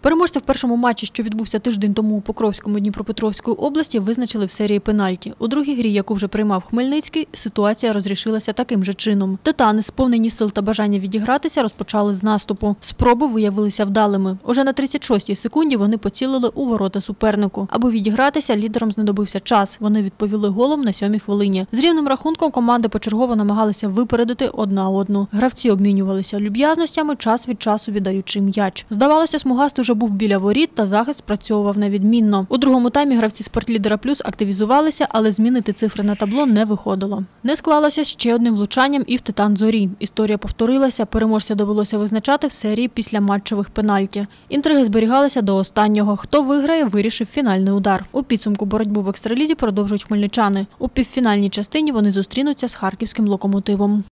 Переможця в першому матчі, що відбувся тиждень тому у Покровському Дніпропетровської області, визначили в серії пенальті. У другій грі, яку вже приймав Хмельницький, ситуація розрішилася таким же чином. Титани, сповнені сил та бажання відігратися, розпочали з наступу. Спроби виявилися вдалими. Уже на 36-й секунді вони поцілили у ворота супернику. Аби відігратися, лідерам знадобився час. Вони відповіли голом на сьомій хвилині. З рівним рахунком команди почергово намагалися випередити одна одну. Гравці обмінювалися люб'язностями, час від часу віддаючи м'яч. Здавалося, смугаст уже був біля воріт, та захист спрацьовував невідмінно. У другому таймі гравці спортлідера плюс активізувалися, але змінити цифри на табло не виходило. Не склалося ще одним влучанням і в титан зорі. Історія повторилася. Переможця довелося визначати в серії після матчевих пенальті. Інтриги зберігалися до останнього. Хто виграє, вирішив фінальний удар. У підсумку боротьбу в екстралізі продовжують хмельничани. У півфінальній частині вони зустрінуться з харківським локомотивом.